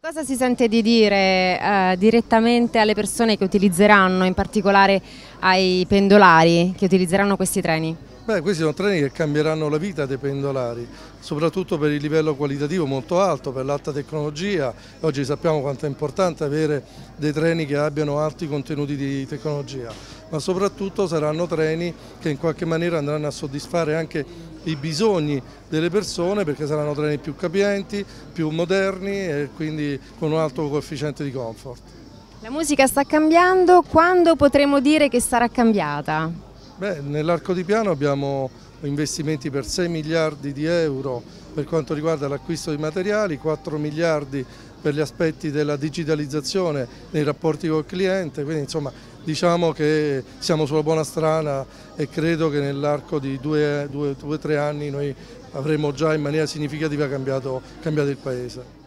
Cosa si sente di dire eh, direttamente alle persone che utilizzeranno, in particolare ai pendolari che utilizzeranno questi treni? Beh, questi sono treni che cambieranno la vita dei pendolari, soprattutto per il livello qualitativo molto alto, per l'alta tecnologia. Oggi sappiamo quanto è importante avere dei treni che abbiano alti contenuti di tecnologia, ma soprattutto saranno treni che in qualche maniera andranno a soddisfare anche i bisogni delle persone perché saranno treni più capienti, più moderni e quindi con un alto coefficiente di comfort. La musica sta cambiando, quando potremo dire che sarà cambiata? Nell'arco di piano abbiamo investimenti per 6 miliardi di euro per quanto riguarda l'acquisto di materiali, 4 miliardi per gli aspetti della digitalizzazione nei rapporti col cliente, quindi insomma diciamo che siamo sulla buona strada e credo che nell'arco di due o tre anni noi avremo già in maniera significativa cambiato, cambiato il Paese.